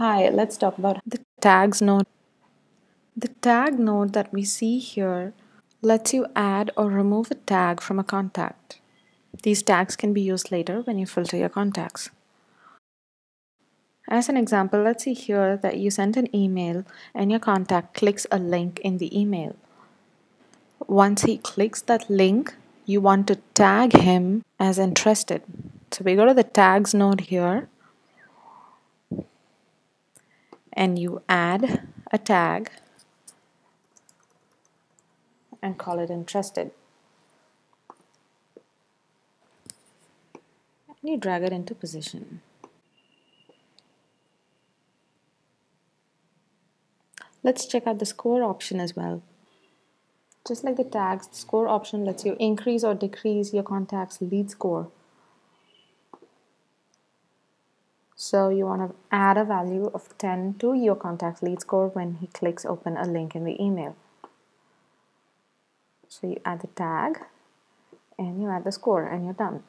Hi, let's talk about the tags node. The tag node that we see here lets you add or remove a tag from a contact. These tags can be used later when you filter your contacts. As an example, let's see here that you sent an email and your contact clicks a link in the email. Once he clicks that link, you want to tag him as interested. So we go to the tags node here and you add a tag and call it interested. And you drag it into position. Let's check out the score option as well. Just like the tags, the score option lets you increase or decrease your contact's lead score. So you want to add a value of 10 to your contact lead score when he clicks open a link in the email. So you add the tag and you add the score and you're done.